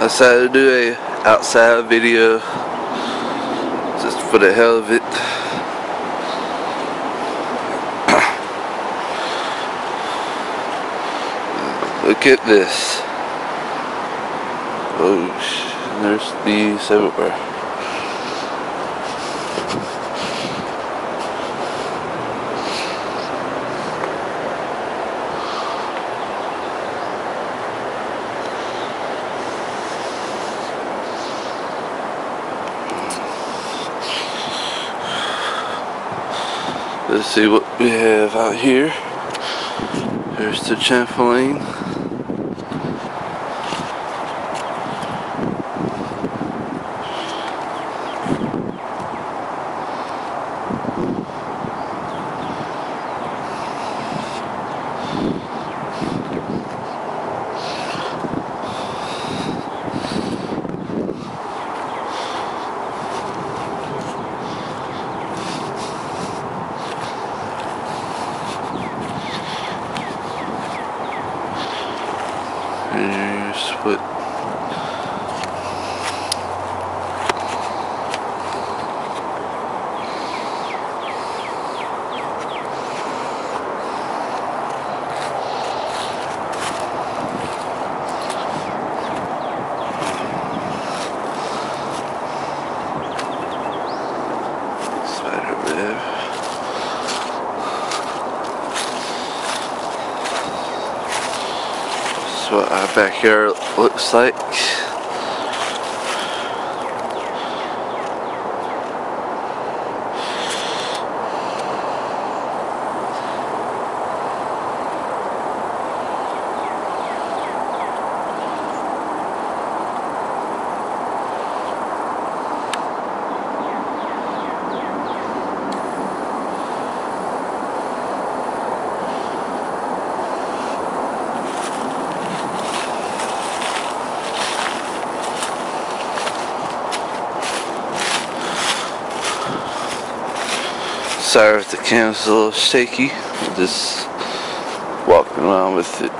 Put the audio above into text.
I decided to do a outside video just for the hell of it. Look at this. Oh, there's bees everywhere. Let's see what we have out here. There's the trampoline. Spider web. That's what uh, our backyard looks like. Sorry if the camera's a little shaky. Just walking around with it.